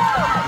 Yeah!